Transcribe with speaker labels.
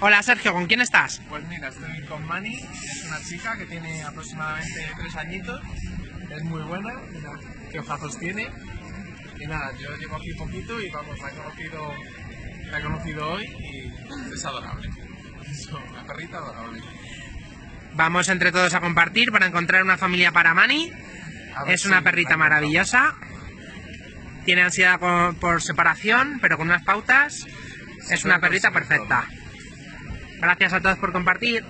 Speaker 1: Hola Sergio, ¿con quién estás?
Speaker 2: Pues mira, estoy con Mani, es una chica que tiene aproximadamente tres añitos, es muy buena, mira qué ojazos tiene. Y nada, yo llevo aquí poquito y vamos, la he conocido, la he conocido hoy y es adorable. Es una perrita adorable.
Speaker 1: Vamos entre todos a compartir para encontrar una familia para Mani. Es una perrita maravillosa. Tiene ansiedad por, por separación, pero con unas pautas. Es una perrita perfecta. Gracias a todos por compartir.